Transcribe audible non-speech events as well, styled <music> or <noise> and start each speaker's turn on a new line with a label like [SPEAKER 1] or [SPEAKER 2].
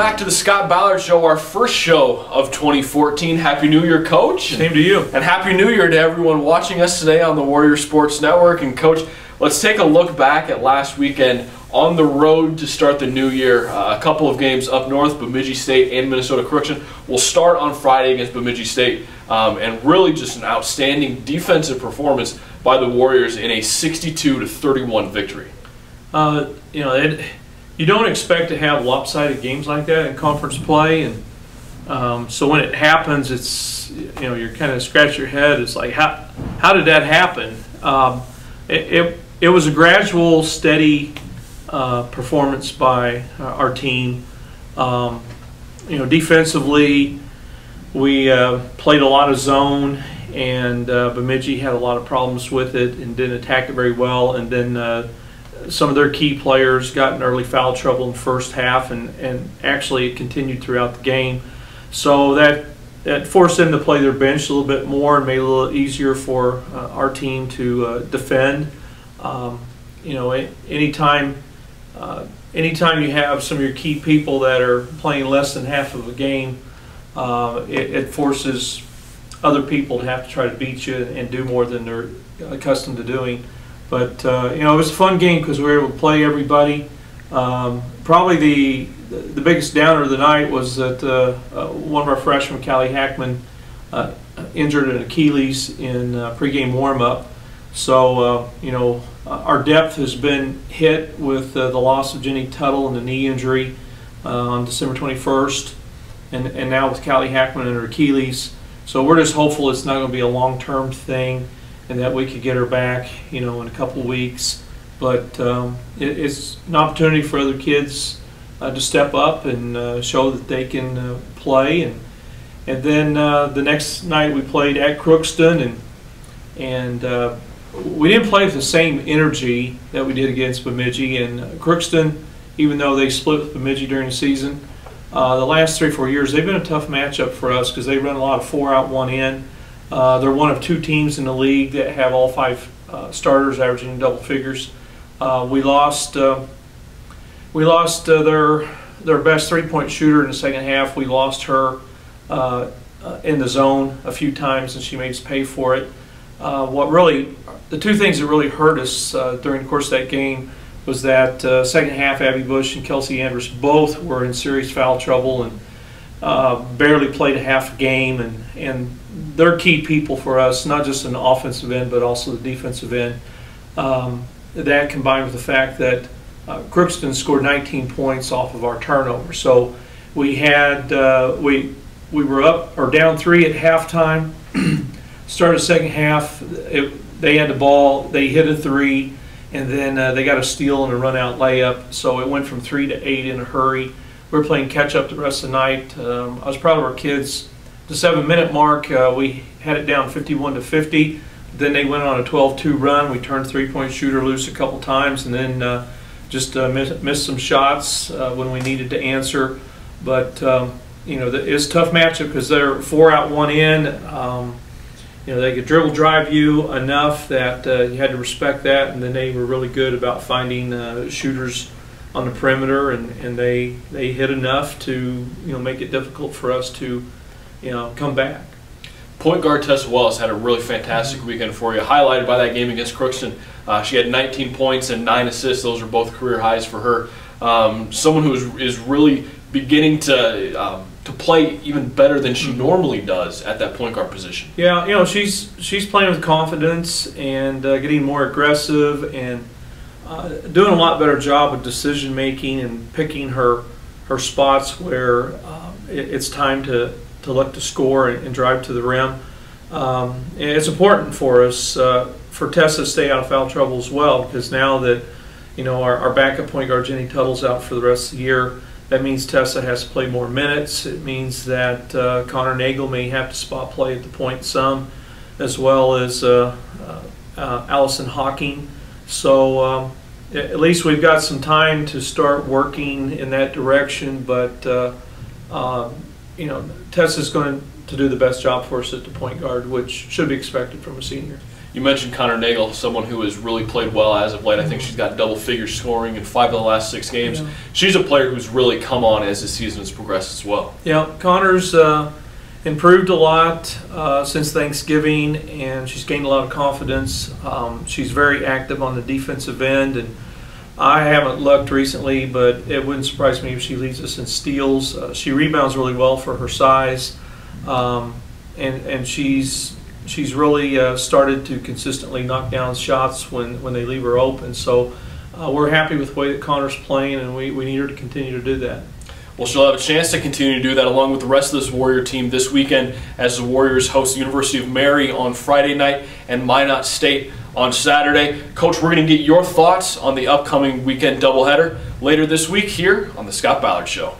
[SPEAKER 1] back to the Scott Ballard Show, our first show of 2014. Happy New Year, Coach.
[SPEAKER 2] Same to you.
[SPEAKER 1] And Happy New Year to everyone watching us today on the Warrior Sports Network. And, Coach, let's take a look back at last weekend on the road to start the new year. Uh, a couple of games up north, Bemidji State and Minnesota Crookston. will start on Friday against Bemidji State. Um, and really just an outstanding defensive performance by the Warriors in a 62 to 31 victory.
[SPEAKER 2] Uh, you know, it, you don't expect to have lopsided games like that in conference play, and um, so when it happens, it's you know you're kind of scratch your head. It's like how how did that happen? Um, it, it, it was a gradual, steady uh, performance by uh, our team. Um, you know, defensively, we uh, played a lot of zone, and uh, Bemidji had a lot of problems with it and didn't attack it very well. And then uh, some of their key players got in early foul trouble in the first half, and, and actually it continued throughout the game. So that that forced them to play their bench a little bit more and made it a little easier for uh, our team to uh, defend. Um, you know, anytime uh, anytime you have some of your key people that are playing less than half of a game, uh, it, it, forces other people to have to try to beat you and do more than they're accustomed to doing. But uh, you know, it was a fun game because we were able to play everybody. Um, probably the the biggest downer of the night was that uh, uh, one of our freshmen, Callie Hackman, uh, injured an Achilles in pregame warmup. So you know, our depth has been hit with the loss of Jenny Tuttle and the knee injury on December 21st, and and now with Callie Hackman and her Achilles. So we're just hopeful it's not going to be a long-term thing and that we could get her back, you know, in a couple weeks. But um, it, it's an opportunity for other kids uh, to step up and uh, show that they can uh, play. And and then uh, the next night we played at Crookston, and and uh, we didn't play with the same energy that we did against Bemidji. And Crookston, even though they split with Bemidji during the season, uh, the last three four years they've been a tough matchup for us because they run a lot of four out one in. Uh, they're one of two teams in the league that have all five uh, starters averaging double figures. Uh, we lost uh, we lost uh, their their best three-point shooter in the second half. We lost her in the zone a few times, and she made us pay for it. what really the two things that really hurt us during the course of that game was that second half Abby Bush and Kelsey Andrews both were in serious foul trouble and barely played a half game and and they're key people for us, not just an offensive end, but also the defensive end. Um, that combined with the fact that uh, Crookston scored 19 points off of our turnover. So we had uh, we we were up or down three at halftime. <clears throat> Started second half. It, they had the ball. They hit a three, and then uh, they got a steal and a run out layup. So it went from three to eight in a hurry. We were playing catch up the rest of the night. Um, I was proud of our kids the seven minute mark, uh, we had it down 51 to 50. Then they went on a 12-2 run. We turned three-point shooter loose a couple times, and then uh, just uh, missed, missed, some shots uh, when we needed to answer. But um, you know, it's a tough matchup because they're four out, one in. Um, you know, they could dribble drive you enough that uh, you had to respect that, and then they were really good about finding uh, shooters on the perimeter, and, and they they hit enough to you know make it difficult for us to you know, come back.
[SPEAKER 1] Point guard Tessa Wells had a really fantastic weekend for you, highlighted by that game against Crookston. Uh, she had 19 points and nine assists. Those are both career highs for her. Um, someone who is, is really beginning to um, to play even better than she mm-hmm. normally does at that point guard position.
[SPEAKER 2] Yeah, you know she's she's playing with confidence and uh, getting more aggressive and uh, doing a lot better job of decision making and picking her her spots where uh, it, it's time to to look to score and, and drive to the rim. Um, it's important for us uh, for Tessa to stay out of foul trouble as well because now that you know our, our backup point guard Jenny Tuttle's out for the rest of the year, that means Tessa has to play more minutes. It means that uh, Connor Nagle may have to spot play at the point some, as well as uh, uh, Allison Hawking. So um, at least we've got some time to start working in that direction, but uh, um, you know, Tessa's going to do the best job for us at the point guard, which should be expected from a senior.
[SPEAKER 1] You mentioned Connor Nagle, someone who has really played well as of late. I think she's got double figure scoring in five of the last six games.
[SPEAKER 2] Yeah.
[SPEAKER 1] She's a player who's really come on as the season has progressed as well.
[SPEAKER 2] Yeah, Connor's uh, improved a lot uh, since Thanksgiving, and she's gained a lot of confidence. Um, she's very active on the defensive end, and I haven't looked recently, but it wouldn't surprise me if she leads us in steals. Uh, she rebounds really well for her size, um, and and she's she's really uh, started to consistently knock down shots when when they leave her open. So. Uh, we're happy with the way that Connor's playing, and we, we need her to continue to do that.
[SPEAKER 1] Well, she'll have a chance to continue to do that along with the rest of this Warrior team this weekend as the Warriors host the University of Mary on Friday night and Minot State on Saturday. Coach, we're going to get your thoughts on the upcoming weekend doubleheader later this week here on the Scott Ballard Show.